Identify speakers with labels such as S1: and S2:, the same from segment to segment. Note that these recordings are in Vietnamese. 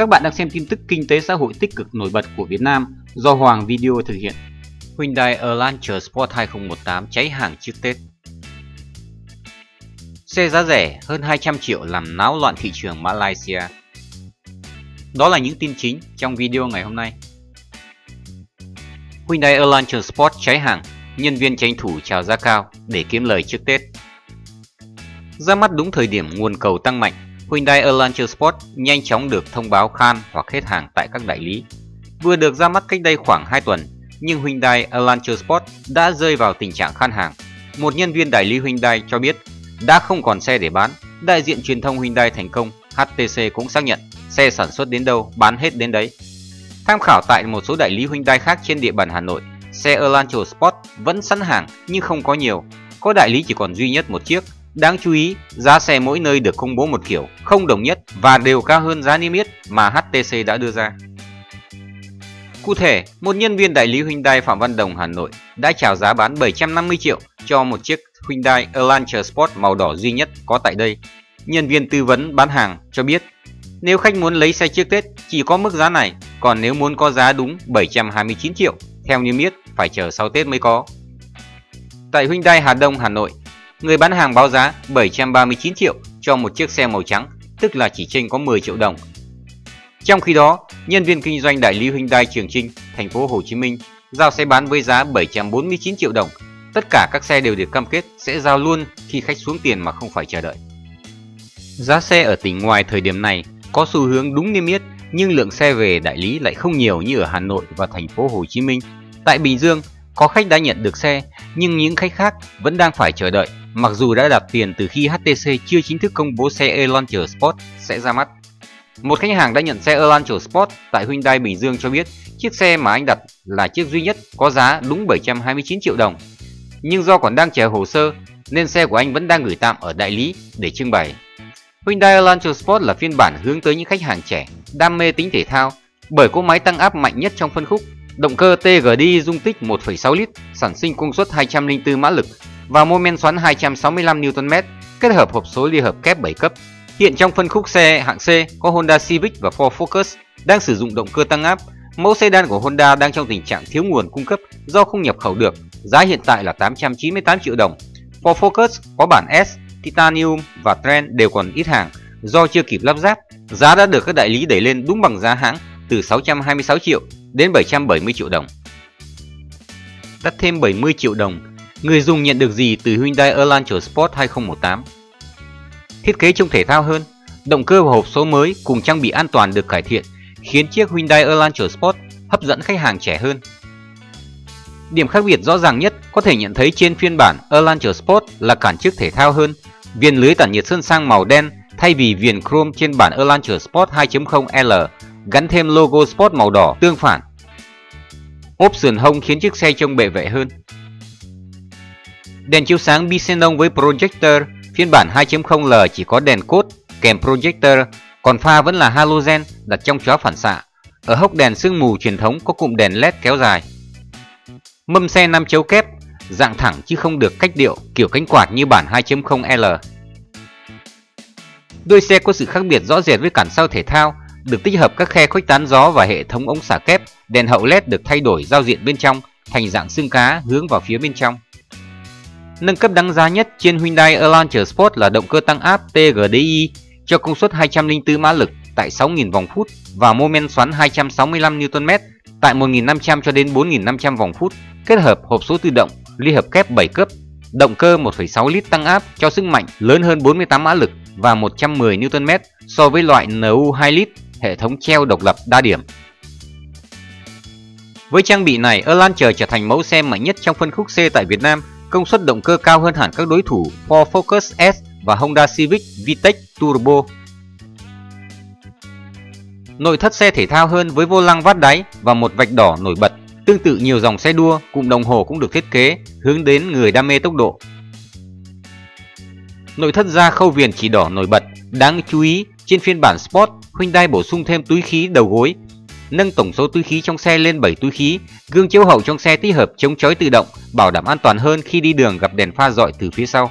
S1: Các bạn đang xem tin tức kinh tế xã hội tích cực nổi bật của Việt Nam do Hoàng Video thực hiện. Hyundai Elantra Sport 2018 cháy hàng trước Tết. Xe giá rẻ hơn 200 triệu làm náo loạn thị trường Malaysia. Đó là những tin chính trong video ngày hôm nay. Hyundai Elantra Sport cháy hàng, nhân viên tranh thủ chào giá cao để kiếm lời trước Tết. Ra mắt đúng thời điểm nguồn cầu tăng mạnh, Hyundai Elantra Sport nhanh chóng được thông báo khan hoặc hết hàng tại các đại lý. Vừa được ra mắt cách đây khoảng 2 tuần, nhưng Hyundai Elantra Sport đã rơi vào tình trạng khan hàng. Một nhân viên đại lý Hyundai cho biết đã không còn xe để bán. Đại diện truyền thông Hyundai thành công HTC cũng xác nhận xe sản xuất đến đâu bán hết đến đấy. Tham khảo tại một số đại lý Hyundai khác trên địa bàn Hà Nội, xe Elantra Sport vẫn sẵn hàng nhưng không có nhiều. Có đại lý chỉ còn duy nhất một chiếc Đáng chú ý, giá xe mỗi nơi được công bố một kiểu, không đồng nhất và đều cao hơn giá niêm yết mà HTC đã đưa ra. Cụ thể, một nhân viên đại lý Hyundai Phạm Văn Đồng Hà Nội đã chào giá bán 750 triệu cho một chiếc Hyundai Elantra Sport màu đỏ duy nhất có tại đây. Nhân viên tư vấn bán hàng cho biết, nếu khách muốn lấy xe trước Tết chỉ có mức giá này, còn nếu muốn có giá đúng 729 triệu, theo niêm yết phải chờ sau Tết mới có. Tại Hyundai Hà Đông, Hà Nội, Người bán hàng báo giá 739 triệu cho một chiếc xe màu trắng, tức là chỉ chênh có 10 triệu đồng. Trong khi đó, nhân viên kinh doanh đại lý Hyundai Trường Trinh, thành phố Hồ Chí Minh giao xe bán với giá 749 triệu đồng. Tất cả các xe đều được cam kết sẽ giao luôn khi khách xuống tiền mà không phải chờ đợi. Giá xe ở tỉnh ngoài thời điểm này có xu hướng đúng niêm yết, nhưng lượng xe về đại lý lại không nhiều như ở Hà Nội và thành phố Hồ Chí Minh. Tại Bình Dương, có khách đã nhận được xe, nhưng những khách khác vẫn đang phải chờ đợi mặc dù đã đặt tiền từ khi HTC chưa chính thức công bố xe Elantra Sport sẽ ra mắt. Một khách hàng đã nhận xe Elantra Sport tại Hyundai Bình Dương cho biết chiếc xe mà anh đặt là chiếc duy nhất có giá đúng 729 triệu đồng. Nhưng do còn đang chờ hồ sơ nên xe của anh vẫn đang gửi tạm ở đại lý để trưng bày. Hyundai Elantra Sport là phiên bản hướng tới những khách hàng trẻ, đam mê tính thể thao bởi có máy tăng áp mạnh nhất trong phân khúc. Động cơ TGD dung tích 1,6 lít, sản sinh công suất 204 mã lực và mô men xoắn 265 Nm kết hợp hộp số ly hợp kép 7 cấp. Hiện trong phân khúc xe hạng C có Honda Civic và Ford Focus đang sử dụng động cơ tăng áp. Mẫu sedan của Honda đang trong tình trạng thiếu nguồn cung cấp do không nhập khẩu được, giá hiện tại là 898 triệu đồng. Ford Focus có bản S, Titanium và Trend đều còn ít hàng do chưa kịp lắp ráp. Giá đã được các đại lý đẩy lên đúng bằng giá hãng từ 626 triệu đến 770 triệu đồng. Đắt thêm 70 triệu đồng Người dùng nhận được gì từ Hyundai Elantra Sport 2018? Thiết kế trông thể thao hơn, động cơ và hộp số mới cùng trang bị an toàn được cải thiện khiến chiếc Hyundai Elantra Sport hấp dẫn khách hàng trẻ hơn. Điểm khác biệt rõ ràng nhất có thể nhận thấy trên phiên bản Elantra Sport là cản trước thể thao hơn, viền lưới tản nhiệt sơn sang màu đen thay vì viền chrome trên bản Elantra Sport 2.0L gắn thêm logo Sport màu đỏ tương phản. Ốp sườn hông khiến chiếc xe trông bệ vệ hơn. Đèn chiếu sáng Bisenon với projector phiên bản 2.0L chỉ có đèn cốt kèm projector, còn pha vẫn là halogen đặt trong chóa phản xạ. Ở hốc đèn sương mù truyền thống có cụm đèn LED kéo dài. Mâm xe 5 chấu kép, dạng thẳng chứ không được cách điệu kiểu cánh quạt như bản 2.0L. Đôi xe có sự khác biệt rõ rệt với cản sau thể thao, được tích hợp các khe khuếch tán gió và hệ thống ống xả kép, đèn hậu LED được thay đổi giao diện bên trong thành dạng xương cá hướng vào phía bên trong. Nâng cấp đáng giá nhất trên Hyundai Elantra Sport là động cơ tăng áp TGDI cho công suất 204 mã lực tại 6.000 vòng phút và mô men xoắn 265 Nm tại 1.500 cho đến 4.500 vòng phút, kết hợp hộp số tự động, ly hợp kép 7 cấp, động cơ 1,6 lít tăng áp cho sức mạnh lớn hơn 48 mã lực và 110 Nm so với loại NU 2 lít hệ thống treo độc lập đa điểm. Với trang bị này, Elantra trở thành mẫu xe mạnh nhất trong phân khúc C tại Việt Nam công suất động cơ cao hơn hẳn các đối thủ Ford Focus S và Honda Civic VTEC Turbo. Nội thất xe thể thao hơn với vô lăng vát đáy và một vạch đỏ nổi bật. Tương tự nhiều dòng xe đua, cụm đồng hồ cũng được thiết kế hướng đến người đam mê tốc độ. Nội thất da khâu viền chỉ đỏ nổi bật. Đáng chú ý, trên phiên bản Sport, Hyundai bổ sung thêm túi khí đầu gối, nâng tổng số túi khí trong xe lên 7 túi khí, gương chiếu hậu trong xe tích hợp chống chói tự động, bảo đảm an toàn hơn khi đi đường gặp đèn pha rọi từ phía sau.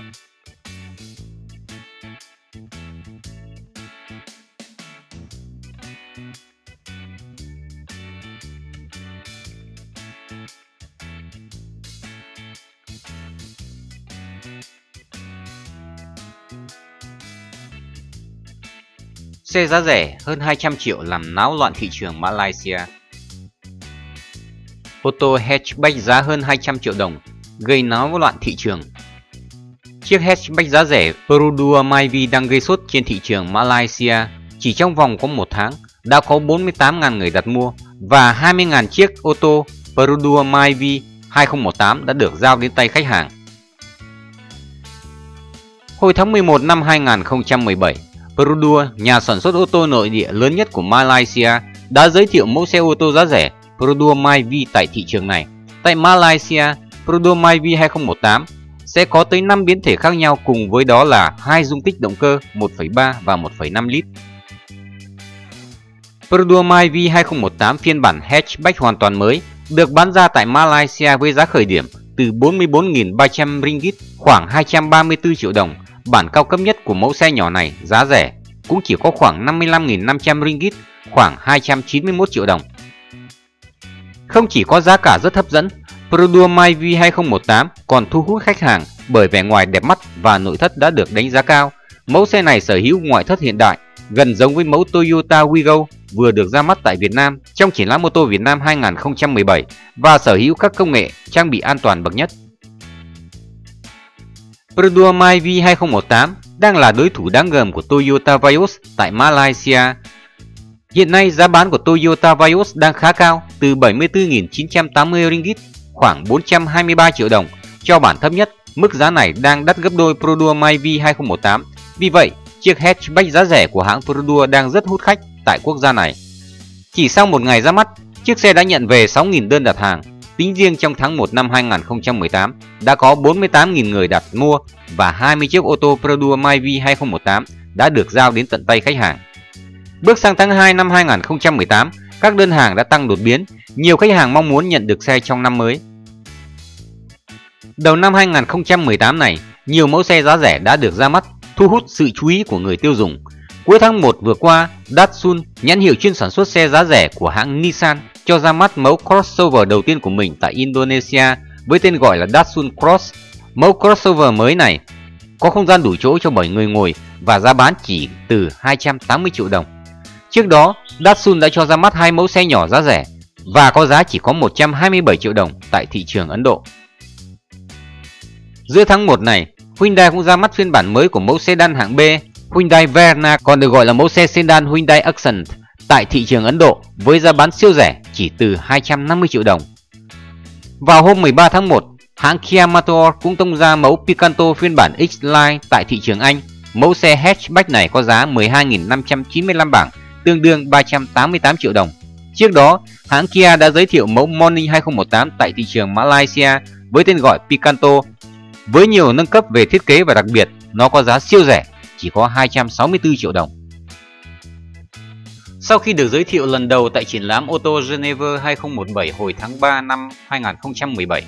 S1: Xe giá rẻ hơn 200 triệu làm náo loạn thị trường Malaysia. Ô tô hatchback giá hơn 200 triệu đồng gây náo loạn thị trường. Chiếc hatchback giá rẻ Perodua Myvi đang gây sốt trên thị trường Malaysia. Chỉ trong vòng có một tháng, đã có 48.000 người đặt mua và 20.000 chiếc ô tô Perodua Myvi 2018 đã được giao đến tay khách hàng. Hồi tháng 11 năm 2017, Perodua, nhà sản xuất ô tô nội địa lớn nhất của Malaysia, đã giới thiệu mẫu xe ô tô giá rẻ Perodua Myvi tại thị trường này. Tại Malaysia, Perodua Myvi 2018 sẽ có tới 5 biến thể khác nhau cùng với đó là hai dung tích động cơ 1,3 và 1,5 lít. Perodua Myvi 2018 phiên bản hatchback hoàn toàn mới được bán ra tại Malaysia với giá khởi điểm từ 44.300 ringgit khoảng 234 triệu đồng. Bản cao cấp nhất của mẫu xe nhỏ này giá rẻ cũng chỉ có khoảng 55.500 ringgit khoảng 291 triệu đồng. Không chỉ có giá cả rất hấp dẫn, Produa Myvi 2018 còn thu hút khách hàng bởi vẻ ngoài đẹp mắt và nội thất đã được đánh giá cao. Mẫu xe này sở hữu ngoại thất hiện đại, gần giống với mẫu Toyota Wigo vừa được ra mắt tại Việt Nam trong triển lãm ô tô Việt Nam 2017 và sở hữu các công nghệ trang bị an toàn bậc nhất. Produa Myvi 2018 đang là đối thủ đáng gờm của Toyota Vios tại Malaysia. Hiện nay giá bán của Toyota Vios đang khá cao, từ 74.980 ringgit khoảng 423 triệu đồng cho bản thấp nhất. Mức giá này đang đắt gấp đôi Produa Myvi 2018. Vì vậy, chiếc hatchback giá rẻ của hãng Produa đang rất hút khách tại quốc gia này. Chỉ sau một ngày ra mắt, chiếc xe đã nhận về 6.000 đơn đặt hàng. Tính riêng trong tháng 1 năm 2018, đã có 48.000 người đặt mua và 20 chiếc ô tô Produa Myvi 2018 đã được giao đến tận tay khách hàng. Bước sang tháng 2 năm 2018, các đơn hàng đã tăng đột biến, nhiều khách hàng mong muốn nhận được xe trong năm mới. Đầu năm 2018 này, nhiều mẫu xe giá rẻ đã được ra mắt, thu hút sự chú ý của người tiêu dùng. Cuối tháng 1 vừa qua, Datsun, nhãn hiệu chuyên sản xuất xe giá rẻ của hãng Nissan, cho ra mắt mẫu crossover đầu tiên của mình tại Indonesia với tên gọi là Datsun Cross. Mẫu crossover mới này có không gian đủ chỗ cho 7 người ngồi và giá bán chỉ từ 280 triệu đồng. Trước đó, Datsun đã cho ra mắt hai mẫu xe nhỏ giá rẻ và có giá chỉ có 127 triệu đồng tại thị trường Ấn Độ. Giữa tháng 1 này, Hyundai cũng ra mắt phiên bản mới của mẫu sedan hạng B, Hyundai Verna còn được gọi là mẫu xe sedan Hyundai Accent tại thị trường Ấn Độ với giá bán siêu rẻ chỉ từ 250 triệu đồng. Vào hôm 13 tháng 1, hãng Kia Motor cũng tung ra mẫu Picanto phiên bản X-Line tại thị trường Anh. Mẫu xe hatchback này có giá 12.595 bảng, tương đương 388 triệu đồng. Trước đó, hãng Kia đã giới thiệu mẫu Morning 2018 tại thị trường Malaysia với tên gọi Picanto. Với nhiều nâng cấp về thiết kế và đặc biệt, nó có giá siêu rẻ, chỉ có 264 triệu đồng. Sau khi được giới thiệu lần đầu tại triển lãm ô tô Geneva 2017 hồi tháng 3 năm 2017,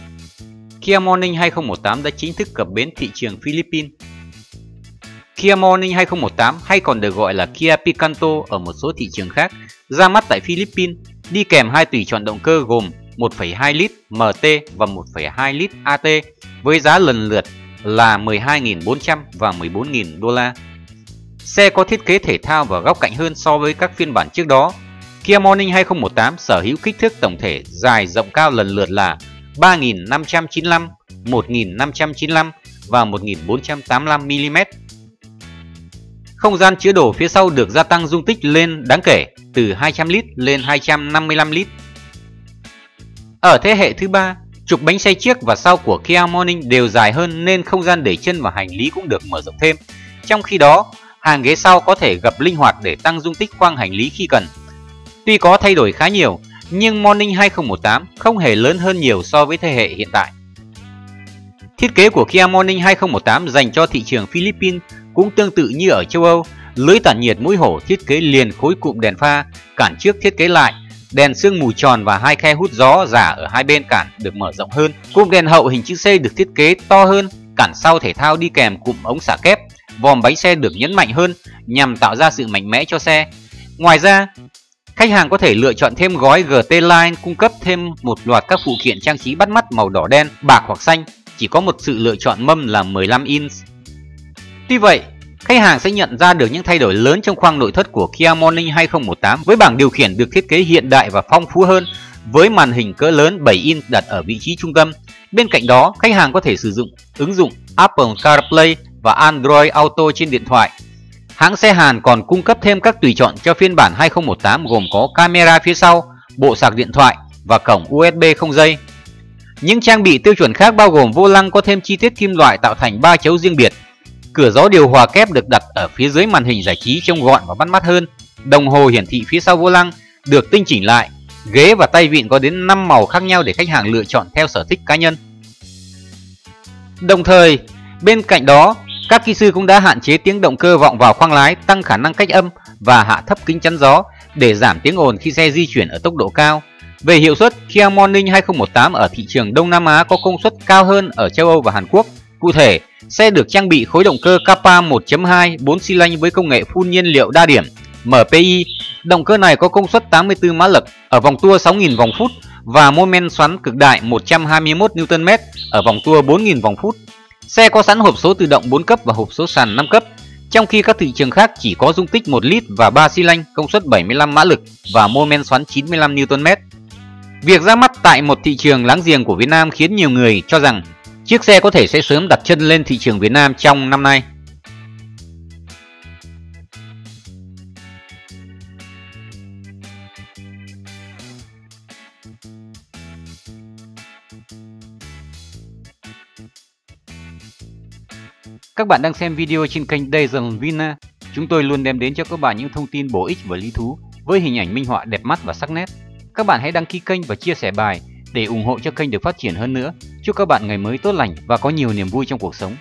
S1: Kia Morning 2018 đã chính thức cập bến thị trường Philippines. Kia Morning 2018 hay còn được gọi là Kia Picanto ở một số thị trường khác ra mắt tại Philippines đi kèm hai tùy chọn động cơ gồm 1,2 lít MT và 1,2 lít AT với giá lần lượt là 12.400 và 14.000 đô la. Xe có thiết kế thể thao và góc cạnh hơn so với các phiên bản trước đó. Kia Morning 2018 sở hữu kích thước tổng thể dài rộng cao lần lượt là 3.595, 1.595 và 1.485 mm. Không gian chứa đồ phía sau được gia tăng dung tích lên đáng kể từ 200 lít lên 255 lít. Ở thế hệ thứ ba, trục bánh xe trước và sau của Kia Morning đều dài hơn nên không gian để chân và hành lý cũng được mở rộng thêm. Trong khi đó, hàng ghế sau có thể gập linh hoạt để tăng dung tích khoang hành lý khi cần. Tuy có thay đổi khá nhiều, nhưng Morning 2018 không hề lớn hơn nhiều so với thế hệ hiện tại. Thiết kế của Kia Morning 2018 dành cho thị trường Philippines cũng tương tự như ở châu Âu, lưới tản nhiệt mũi hổ thiết kế liền khối cụm đèn pha, cản trước thiết kế lại, đèn sương mù tròn và hai khe hút gió giả ở hai bên cản được mở rộng hơn. Cụm đèn hậu hình chữ C được thiết kế to hơn, cản sau thể thao đi kèm cụm ống xả kép, vòm bánh xe được nhấn mạnh hơn nhằm tạo ra sự mạnh mẽ cho xe. Ngoài ra, khách hàng có thể lựa chọn thêm gói GT Line cung cấp thêm một loạt các phụ kiện trang trí bắt mắt màu đỏ đen, bạc hoặc xanh, chỉ có một sự lựa chọn mâm là 15 inch. Tuy vậy, khách hàng sẽ nhận ra được những thay đổi lớn trong khoang nội thất của Kia Morning 2018 với bảng điều khiển được thiết kế hiện đại và phong phú hơn với màn hình cỡ lớn 7 inch đặt ở vị trí trung tâm. Bên cạnh đó, khách hàng có thể sử dụng ứng dụng Apple CarPlay và Android Auto trên điện thoại. Hãng xe Hàn còn cung cấp thêm các tùy chọn cho phiên bản 2018 gồm có camera phía sau, bộ sạc điện thoại và cổng USB không dây. Những trang bị tiêu chuẩn khác bao gồm vô lăng có thêm chi tiết kim loại tạo thành ba chấu riêng biệt, cửa gió điều hòa kép được đặt ở phía dưới màn hình giải trí trông gọn và bắt mắt hơn, đồng hồ hiển thị phía sau vô lăng được tinh chỉnh lại, ghế và tay vịn có đến 5 màu khác nhau để khách hàng lựa chọn theo sở thích cá nhân. Đồng thời, bên cạnh đó, các kỹ sư cũng đã hạn chế tiếng động cơ vọng vào khoang lái, tăng khả năng cách âm và hạ thấp kính chắn gió để giảm tiếng ồn khi xe di chuyển ở tốc độ cao. Về hiệu suất, Kia Morning 2018 ở thị trường Đông Nam Á có công suất cao hơn ở châu Âu và Hàn Quốc. Cụ thể, xe được trang bị khối động cơ Kappa 1.2 4 xi lanh với công nghệ phun nhiên liệu đa điểm MPI. Động cơ này có công suất 84 mã lực ở vòng tua 6.000 vòng phút và mô men xoắn cực đại 121 Nm ở vòng tua 4.000 vòng phút. Xe có sẵn hộp số tự động 4 cấp và hộp số sàn 5 cấp, trong khi các thị trường khác chỉ có dung tích 1 lít và 3 xi lanh công suất 75 mã lực và mô men xoắn 95 Nm. Việc ra mắt tại một thị trường láng giềng của Việt Nam khiến nhiều người cho rằng chiếc xe có thể sẽ sớm đặt chân lên thị trường Việt Nam trong năm nay. Các bạn đang xem video trên kênh Dazen Vina. Chúng tôi luôn đem đến cho các bạn những thông tin bổ ích và lý thú với hình ảnh minh họa đẹp mắt và sắc nét. Các bạn hãy đăng ký kênh và chia sẻ bài để ủng hộ cho kênh được phát triển hơn nữa. Chúc các bạn ngày mới tốt lành và có nhiều niềm vui trong cuộc sống.